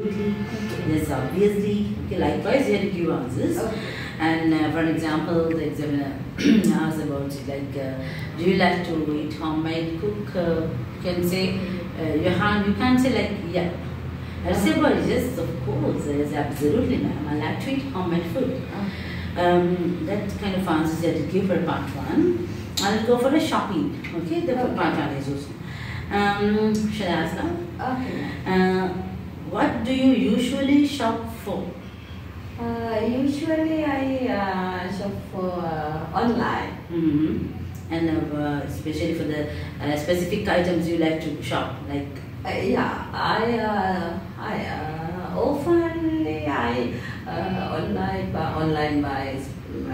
Yes, obviously. Okay, likewise, you have to give answers. Okay. And uh, for example, the examiner asks about it, like, uh, do you like to eat homemade cook? Uh, you can say, uh, you, can't, you can't say like, yeah. I say, well, yes, of course, yes, absolutely, ma'am. I like to eat homemade food. Um, that kind of answers you have to give for part one. I'll go for a shopping. Okay, the Okay. part one is also. Um, shall I ask now? Okay. Uh, what do you usually shop for? Uh, usually I uh, shop for uh, online. hmm And uh, especially for the uh, specific items you like to shop, like Uh, yeah, I uh, I uh, often I uh, online buy online buys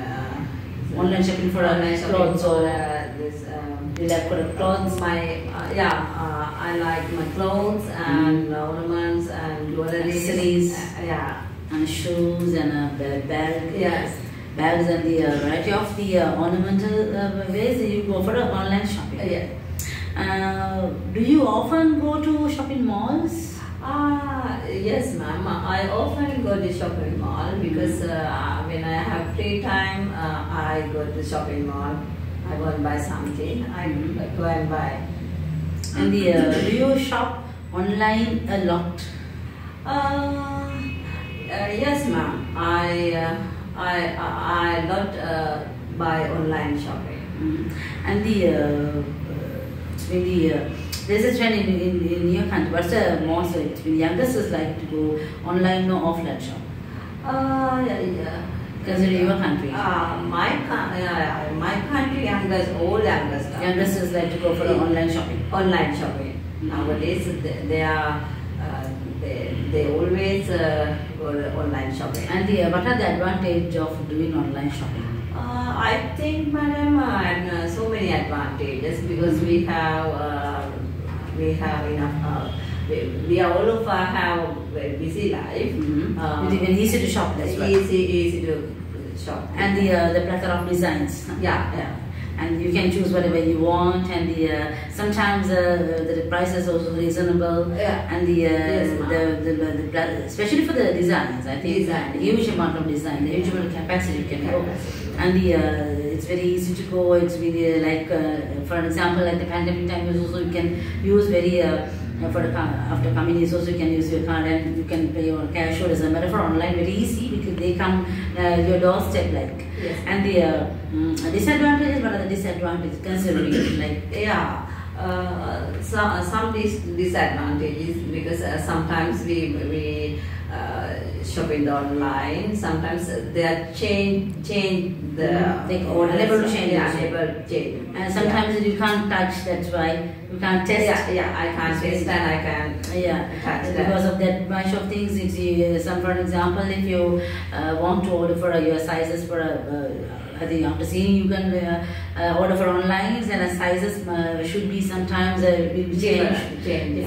uh, online shopping for online uh, clothes or uh, this. Um, you like for clothes. my uh, yeah, uh, I like my clothes and ornaments and jewelry. Accessories. Uh, yeah. and shoes and a ba- bag. Yes. Bags and the uh, variety of the uh, ornamental uh, ways you go for uh, online shopping. Uh, yeah. Uh, do you often go to shopping malls? Ah, yes, ma'am. I often go to shopping mall because uh, when I have free time, uh, I go to shopping mall. I go and buy something. I Mhm. go and buy. And the uh, do you shop online a lot? Uh, uh, yes, ma'am. I uh, I I I not uh, buy online shopping. Mm. And the uh, uh, it's really uh, there's a trend in, in, in your country. What's the most it's been youngsters like to go online or offline shop? Uh, yeah, yeah. Consider your country. Uh, my uh, my country youngest, all youngest. are- Youngsters like to go for the online shopping. online shopping. Mhm. Nowadays, they, they are uh, they, they always uh, go online shopping. And the uh, what are the advantage of doing online shopping? Uh, I think, madam, uh, and, uh, so many advantages because we have uh, we have enough. Uh, we, we are all of us have very busy life. Mm-hmm. Uh, it's easy to shop. That's right. easy, easy to shop. And the uh, the plethora of designs. yeah, yeah. And you can choose whatever you want and the uh, sometimes uh, the price is also reasonable. Yeah. and the, uh, Yes, the, the, the, the especially for the designs I think. Design. the huge amount of design the huge amount of capacity you can go. And the uh, it's very easy to go. It's really uh, like uh, for an example like the pandemic time also you can use very for the car, after coming is also you can use your card and you can pay your cash or as a matter for online very easy because they come uh, your doorstep like. Yes. and the uh, mm, disadvantages, what are the disadvantages? Considering like. Yeah, uh, some some dis- disadvantages because uh, sometimes we we uh, shopping online. Sometimes they are change change the Mhm. They order, unable to change Yeah, also. unable change. and sometimes you can't touch that's why you can't test Yeah, yeah. I can't taste and I can. Yeah, Touch that. because of that bunch of things. If you, some, for example, if you uh, want to order for uh, your sizes for a, uh, I think after seeing you can uh, uh, order for online and the sizes uh, should be sometimes uh, will be. Change, If